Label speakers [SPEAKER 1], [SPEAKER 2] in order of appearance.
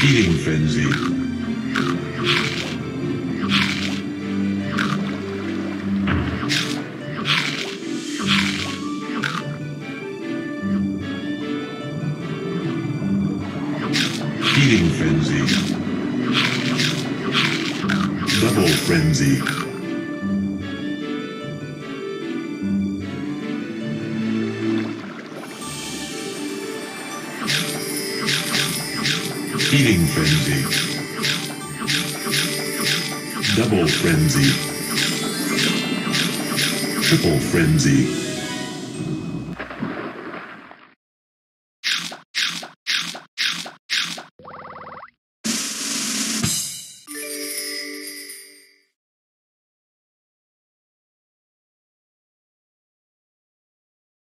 [SPEAKER 1] Feeding frenzy. Feeding frenzy. Double frenzy. Feeding frenzy. Double frenzy. Triple frenzy.